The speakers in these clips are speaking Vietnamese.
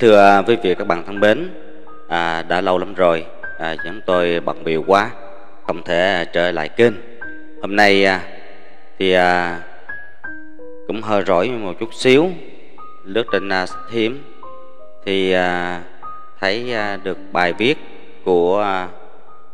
Thưa quý vị các bạn thân mến, à, đã lâu lắm rồi à, chúng tôi bận biểu quá, không thể trở lại kênh. Hôm nay à, thì à, cũng hơi rỗi một chút xíu, lướt trên à, thì à, thấy à, được bài viết của à,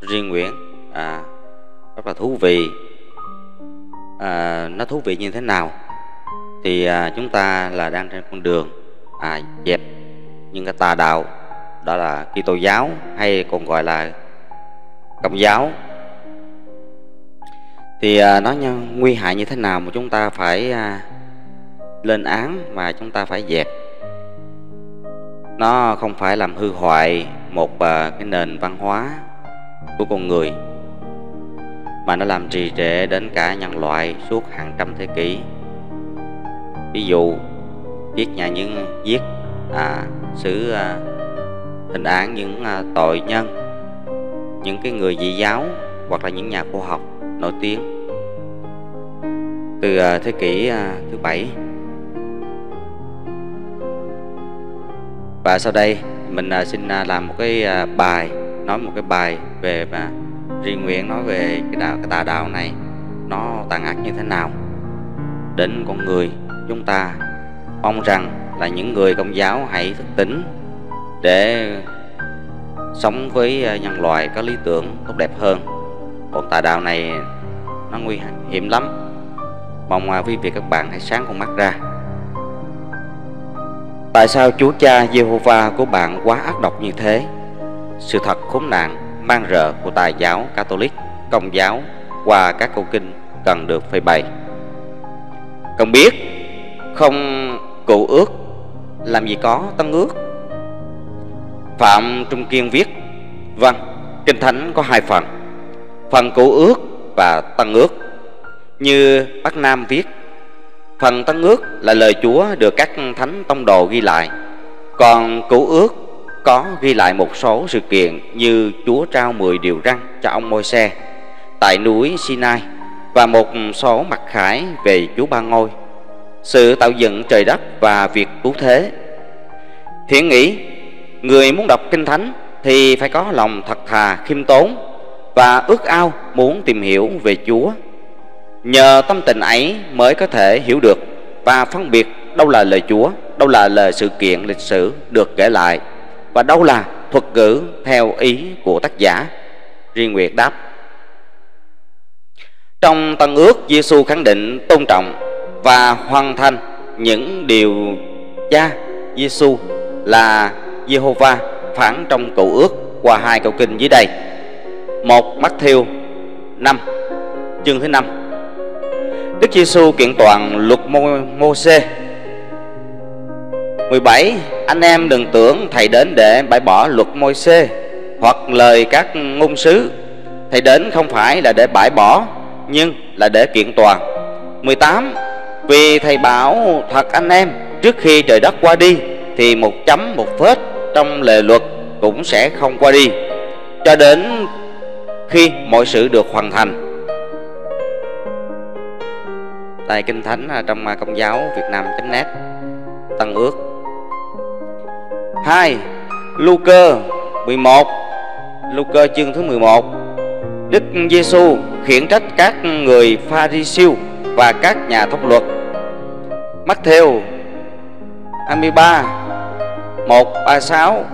Riêng Nguyễn à, rất là thú vị. À, nó thú vị như thế nào? Thì à, chúng ta là đang trên con đường à, dẹp những cái tà đạo đó là Kitô giáo hay còn gọi là Công giáo. Thì à, nó nguy hại như thế nào mà chúng ta phải à, lên án và chúng ta phải dẹp? Nó không phải làm hư hoại một à, cái nền văn hóa của con người mà nó làm trì trệ đến cả nhân loại suốt hàng trăm thế kỷ. Ví dụ giết nhà những giết à, xử à, hình án những à, tội nhân, những cái người dị giáo hoặc là những nhà khoa học nổi tiếng. Từ à, thế kỷ thứ bảy. Và sau đây, mình xin làm một cái bài, nói một cái bài về mà riêng nguyện nói về cái đạo, cái tà đạo này, nó tàn ác như thế nào. Đến con người chúng ta, mong rằng là những người công giáo hãy thức tỉnh để sống với ờ, nhân loại có lý tưởng tốt đẹp hơn. Còn tà đạo này nó nguy hiểm lắm. Mong ờ, quý vị các bạn hãy sáng con mắt ra. Tại sao chúa cha jehovah của bạn quá ác độc như thế? Sự thật khốn nạn, mang rợ của tà giáo catholic, công giáo qua các câu kinh cần được phơi bày. Cần biết, không cụ ước làm gì có tân ước. Phạm trung kiên viết vâng kinh thánh có hai phần. Phần cũ ước và tân ước. Như bắc nam viết, phần tân ước là lời chúa được các thánh tông đồ ghi lại. Còn cũ ước có ghi lại một số sự kiện như chúa trao 10 điều răn cho ông môi xe tại núi sinai và một số mặt khải về chúa ba ngôi. Sự tạo dựng trời đất và việc cứu thế. Thiện nghĩ, người muốn đọc kinh thánh thì phải có lòng thật thà, khiêm tốn và ước ao muốn tìm hiểu về chúa. Nhờ tâm tình ấy mới có thể hiểu được và phân biệt đâu là lời chúa, đâu là lời sự kiện lịch sử được kể lại và đâu là thuật ngữ theo ý của tác giả riêng nguyệt đáp. Trong tân ước giêsu khẳng định tôn trọng và hoàn thành những điều cha Giêsu là Jehovah phản trong cựu ước qua hai câu kinh dưới đây. Một Matthew 5 chương thứ năm. Đức Giêsu kiện toàn luật Mô-xê. 17 Anh em đừng tưởng thầy đến để bãi bỏ luật Môi-se hoặc lời các ngôn sứ. Thầy đến không phải là để bãi bỏ, nhưng là để kiện toàn. 18 vì thầy bảo thật anh em Trước khi trời đất qua đi, Thì một chấm, một phết trong lề luật Cũng sẽ không qua đi, Cho đến khi mọi sự được hoàn thành. Tại Kinh Thánh trong Công giáo Việt Nam.net Tân ước. 2. Luca 11 Luca chương thứ 11 Đức Giêsu khiển trách các người Pha-ri-siêu và các nhà thông luật. Matthew 23 136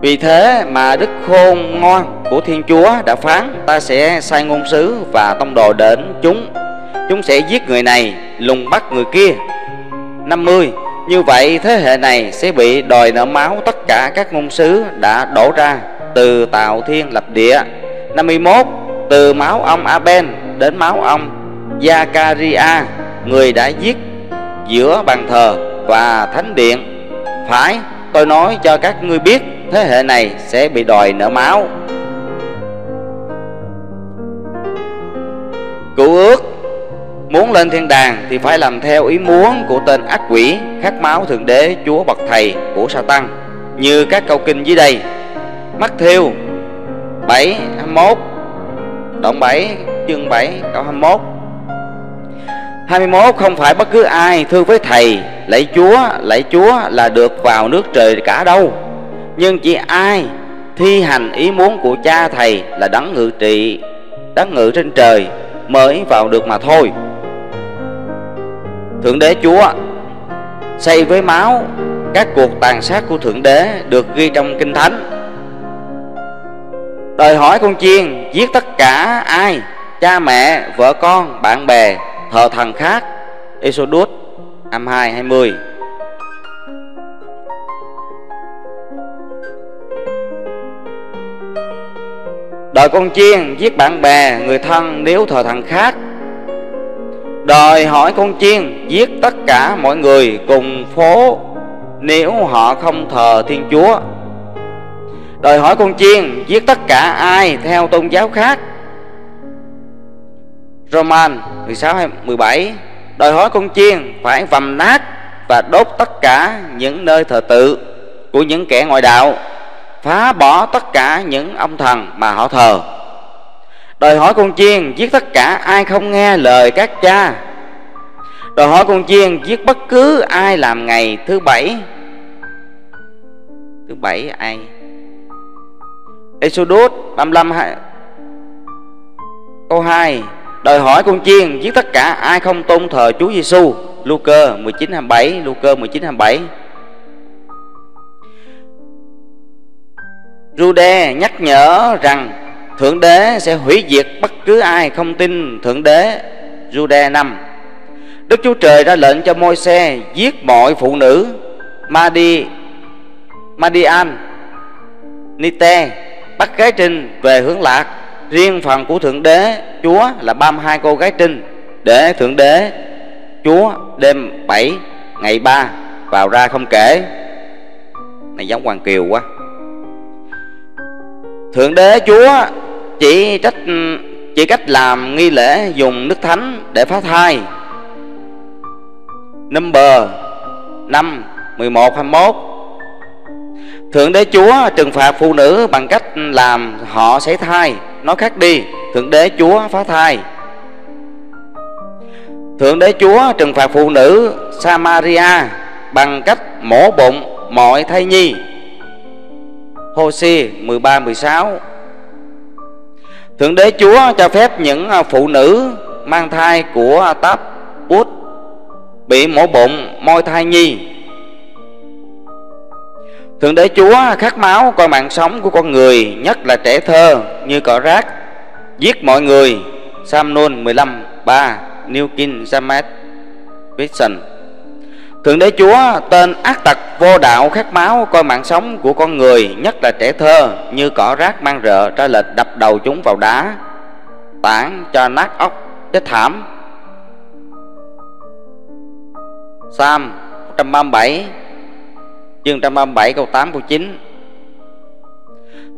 Vì thế mà đức khôn ngoan của Thiên Chúa đã phán Ta sẽ sai ngôn sứ và tông đồ đến chúng. Chúng sẽ giết người này, lùng bắt người kia. 50 Như vậy thế hệ này sẽ bị đòi nợ máu tất cả các ngôn sứ đã đổ ra Từ tạo thiên lập địa. 51 Từ máu ông Aben đến máu ông Zakaria người đã giết giữa bàn thờ và thánh điện. Phải, tôi nói cho các ngươi biết, thế hệ này sẽ bị đòi nợ máu. Cựu ước. Muốn lên thiên đàng thì phải làm theo ý muốn của tên ác quỷ, khát máu thượng đế, chúa bậc thầy của sa tăng như các câu kinh dưới đây. Mắt thiêu 7 21 đoạn 7 chương 7 câu 21 21 không phải bất cứ ai thưa với thầy, lạy Chúa lạy Chúa là được vào nước trời cả đâu. Nhưng chỉ ai thi hành ý muốn của cha thầy là đấng ngự trị, đấng ngự trên trời mới vào được mà thôi. Thượng đế chúa xây với máu, các cuộc tàn sát của thượng đế được ghi trong kinh thánh. Đòi hỏi con chiên giết tất cả ai, cha mẹ, vợ con, bạn bè thờ thần khác Exodus 22 20 Đòi con chiên giết bạn bè, người thân nếu thờ thần khác. Đòi hỏi con chiên giết tất cả mọi người cùng phố Nếu họ không thờ Thiên Chúa. Đòi hỏi con chiên giết tất cả ai theo tôn giáo khác. Roman 16 17 Đòi hỏi con chiên phải vầm nát và đốt tất cả những nơi thờ tự của những kẻ ngoại đạo, phá bỏ tất cả những ông thần mà họ thờ. Đòi hỏi con chiên giết tất cả ai không nghe lời các cha. Đòi hỏi con chiên giết bất cứ ai làm ngày thứ bảy. Thứ bảy ai? Exodus 35 câu 2 đòi hỏi con chiên giết tất cả ai không tôn thờ Chúa Giêsu Luca 19:27, Luca 19:27. Rude nhắc nhở rằng Thượng Đế sẽ hủy diệt bất cứ ai không tin Thượng Đế. Jude 5 Đức Chúa Trời ra lệnh cho môi xe giết mọi phụ nữ. Madi Madian Nite bắt gái trinh về hướng lạc. Riêng phần của Thượng Đế, Chúa là 32 cô gái trinh Để Thượng Đế, Chúa đêm 7 ngày 3 vào ra không kể. Này, giống Hoàng Kiều quá. Thượng đế, chúa chỉ trách, chỉ cách làm nghi lễ dùng nước thánh để phá thai. Number năm mười một, hai mốt. Thượng đế, Chúa trừng phạt phụ nữ bằng cách làm họ sảy thai. Nói khác đi, Thượng đế Chúa phá thai. Thượng đế Chúa trừng phạt phụ nữ Samaria Bằng cách mổ bụng mọi thai nhi. Hosea 13 16 Thượng đế Chúa cho phép những à, phụ nữ mang thai của Táp Út bị mổ bụng môi thai nhi. Thượng đế Chúa khát máu coi mạng sống của con người Nhất là trẻ thơ như cỏ rác, Giết mọi người. Samnon 15 3 New King James Vision Thượng đế Chúa tên ác tặc vô đạo khát máu coi mạng sống của con người nhất là trẻ thơ như cỏ rác mang rợ ra lệch đập đầu chúng vào đá tản cho nát óc chết thảm. Psalm 137 chương 137 câu 8 câu 9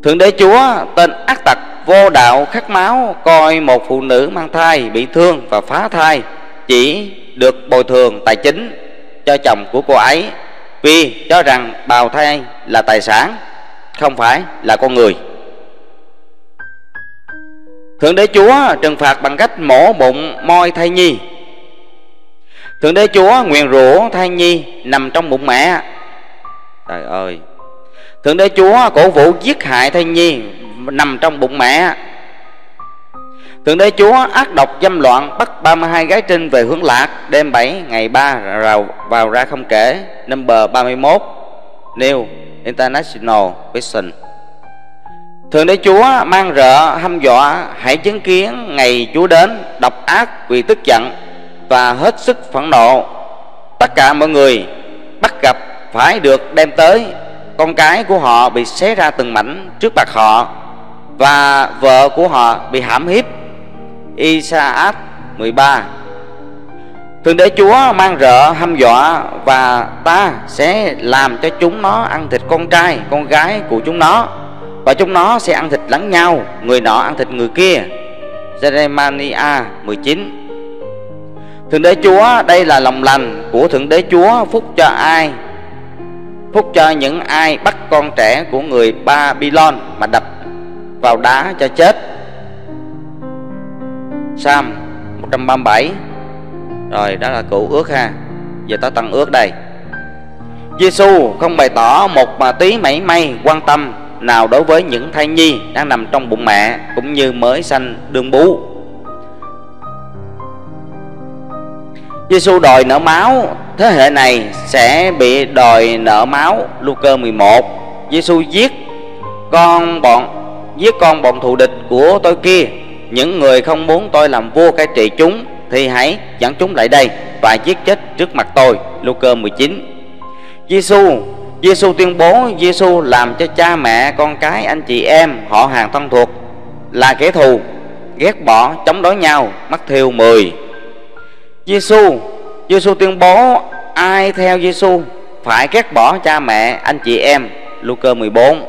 Thượng đế Chúa, tên ác tặc, vô đạo khắc máu, coi một phụ nữ mang thai bị thương và phá thai, chỉ được bồi thường tài chính cho chồng của cô ấy, vì cho rằng bào thai là tài sản, không phải là con người. Thượng đế chúa trừng phạt bằng cách mổ bụng moi thai nhi. Thượng đế chúa nguyện rủa thai nhi nằm trong bụng mẹ trời ơi. Thượng đế chúa cổ vũ giết hại thai nhi nằm trong bụng mẹ. Thượng đế Chúa ác độc dâm loạn bắt 32 gái trinh về hướng lạc, Đêm 7 ngày 3 rào vào ra không kể, Number 31 New International Vision. Thượng đế Chúa mang rợ, hăm dọa, Hãy chứng kiến ngày Chúa đến, Độc ác, vì tức giận, Và hết sức phẫn nộ. Tất cả mọi người bắt gặp phải được đem tới. Con cái của họ bị xé ra từng mảnh trước mặt họ Và vợ của họ bị hãm hiếp. Isaac 13 Thượng đế Chúa mang rợ hăm dọa Và ta sẽ làm cho chúng nó ăn thịt con trai, con gái của chúng nó. Và chúng nó sẽ ăn thịt lẫn nhau Người nọ ăn thịt người kia. Jeremia 19 Thượng đế Chúa đây là lòng lành của Thượng đế Chúa Phúc cho ai? Phúc cho những ai bắt con trẻ của người Babylon Mà đập vào đá cho chết. Psalm 137 rồi, đó là cựu ước ha. Giờ ta tăng ước đây. Giêsu không bày tỏ một mà tí mảy may quan tâm nào đối với những thai nhi đang nằm trong bụng mẹ cũng như mới sanh đương bú. Giêsu đòi nợ máu thế hệ này sẽ bị đòi nợ máu, Luca 11 Giêsu giết con bọn, giết con bọn thù địch của tôi kia. Những người không muốn tôi làm vua cai trị chúng, thì hãy dẫn chúng lại đây và giết chết trước mặt tôi, Luca 19 Giêsu Giêsu tuyên bố Giêsu làm cho cha mẹ, con cái, anh chị em họ hàng thân thuộc là kẻ thù, ghét bỏ, chống đối nhau mắc thiêu 10 Giêsu Giêsu tuyên bố ai theo Giêsu phải ghét bỏ cha mẹ anh chị em? Luca 14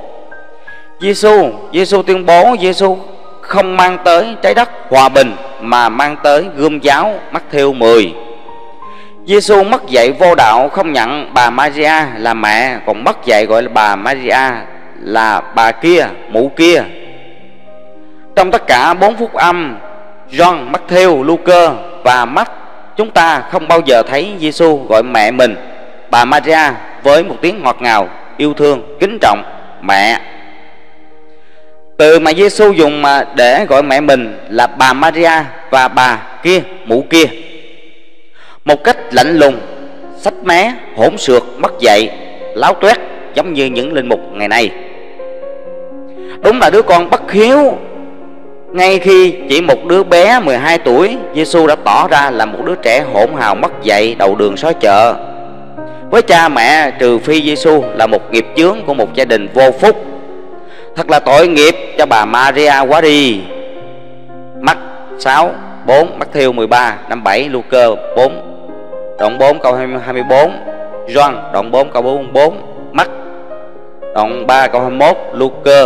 Giêsu Giêsu tuyên bố Giêsu không mang tới trái đất hòa bình mà mang tới gươm giáo Matthew 10 Giêsu mất dạy vô đạo không nhận bà Maria là mẹ còn mất dạy gọi là bà Maria là bà kia mụ kia. Trong tất cả bốn phúc âm John, Matthew, Luca và Mark chúng ta không bao giờ thấy Giêsu gọi mẹ mình. Bà Maria với một tiếng ngọt ngào, yêu thương, kính trọng, mẹ. Từ mà Giêsu dùng mà để gọi mẹ mình là bà Maria và bà kia, mụ kia. Một cách lạnh lùng, sách mé, hỗn xược mất dạy, láo toét giống như những linh mục ngày nay. Đúng là đứa con bất hiếu ngay khi chỉ một đứa bé 12 tuổi Giêsu đã tỏ ra là một đứa trẻ hỗn hào mất dạy đầu đường xó chợ. Với cha mẹ, trừ phi Giêsu là một nghiệp chướng của một gia đình vô phúc. Thật là tội nghiệp cho bà Maria quá đi mắt 6 4 Mắc Thiêu 13 57 Luca 4 đoạn 4 câu 24 Gioan đoạn 4 câu 44 Mắt, đoạn 3 câu 21 Luca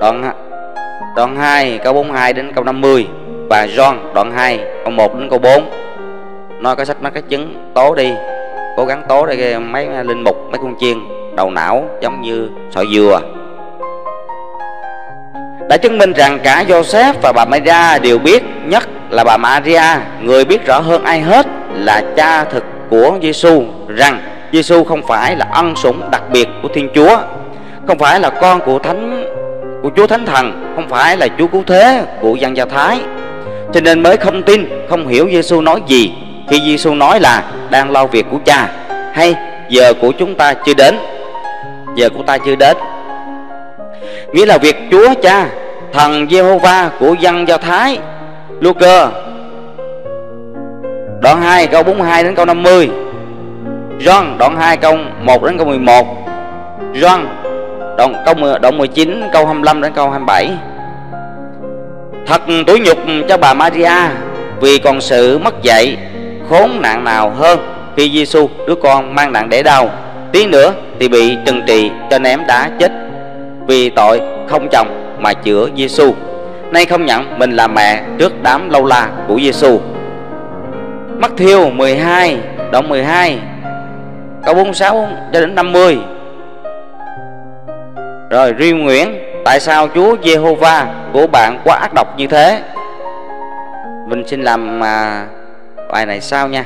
đoạn đoạn 2 câu 42 đến câu 50 và John đoạn 2 câu 1 đến câu 4 nói cái sách nói cái chứng tố đi. Cố gắng tố đây mấy linh mục mấy con chiên đầu não giống như sợi dừa. Đã chứng minh rằng cả Joseph và bà Maria đều biết nhất là bà Maria. Người biết rõ hơn ai hết là cha thực của Giêsu rằng Giêsu không phải là ân sủng đặc biệt của Thiên Chúa, không phải là con của Thánh của Chúa Thánh Thần, không phải là Chúa Cứu Thế của dân Do Thái. Cho nên mới không tin, không hiểu Giêsu nói gì khi Giêsu nói là đang lo việc của Cha hay giờ của chúng ta chưa đến. Giờ của ta chưa đến. Nghĩa là việc Chúa Cha, thần Jehovah của dân Do Thái, Luca Đoạn 2 câu 42 đến câu 50 John đoạn 2 câu 1 đến câu 11 John đoạn câu 10, đoạn 19 câu 25 đến câu 27 Thật tủi nhục cho bà Maria Vì còn sự mất dạy Khốn nạn nào hơn Khi Giêsu đứa con mang nặng để đau. Tí nữa thì bị trừng trị cho ném đá chết. Vì tội không chồng mà chữa Giêsu Nay không nhận mình là mẹ trước đám lâu la của Giêsu Mắt thiêu 12 Đoạn 12 Câu 46 cho đến 50 rồi riêng Nguyễn Tại sao Chúa Jehovah của bạn quá ác độc như thế? Mình xin làm à, bài này sau nha?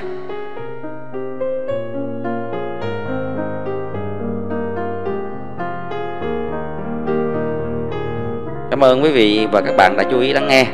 Cảm ơn quý vị và các bạn đã chú ý lắng nghe.